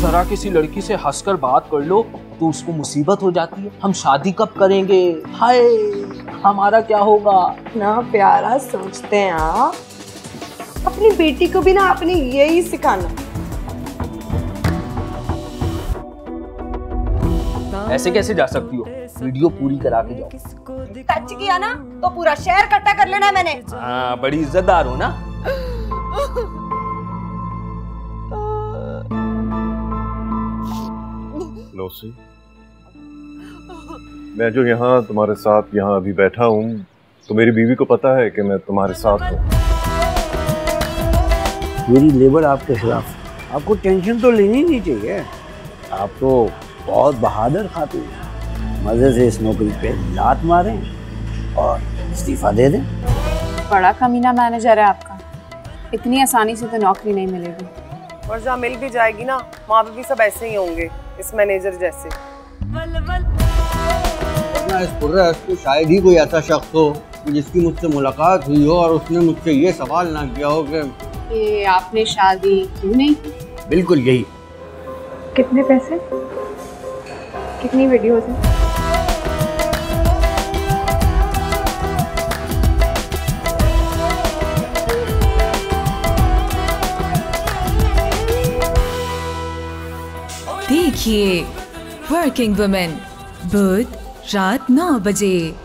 जरा किसी लड़की से हंसकर बात कर लो तो उसको मुसीबत हो जाती है। हम शादी कब करेंगे? हाय हमारा क्या होगा? ना प्यारा सोचते हैं आप। अपनी बेटी को भी ना आपने यही सिखाना। ऐसे कैसे जा सकती हो? वीडियो पूरी करा के जाओ। टच किया ना तो पूरा शहर इकट्ठा कर लेना मैंने। हाँ बड़ी इज्जतदार हो ना? लौसी मैं जो यहाँ तुम्हारे साथ यहाँ अभी बैठा हूँ तो मेरी बीवी को पता है कि मैं तुम्हारे साथ हूँ। मेरी लेबर आपके खिलाफ आपको टेंशन तो लेनी नहीं चाहिए। आप तो बहुत बहादुर खातून हैं मज़े से इस नौकरी पे लात मारें और इस्तीफा दे दें। बड़ा कमीना मैनेजर है आपका। इतनी आसानी से तो नौकरी नहीं मिलेगी। और जहाँ मिल भी जाएगी ना वहाँ पे भी सब ऐसे ही होंगे। इस मैनेजर जैसे। शायद ही कोई ऐसा शख्स हो जिसकी मुझसे मुलाकात हुई हो और उसने मुझसे ये सवाल ना किया हो कि कि आपने शादी क्यों नहीं की? बिल्कुल यही। कितने पैसे? कितनी वीडियोस हैं? देखिए। वर्किंग वुमेन बुध रात नौ बजे।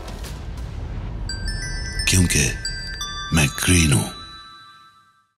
क्योंकि मैं ग्रीन हूँ।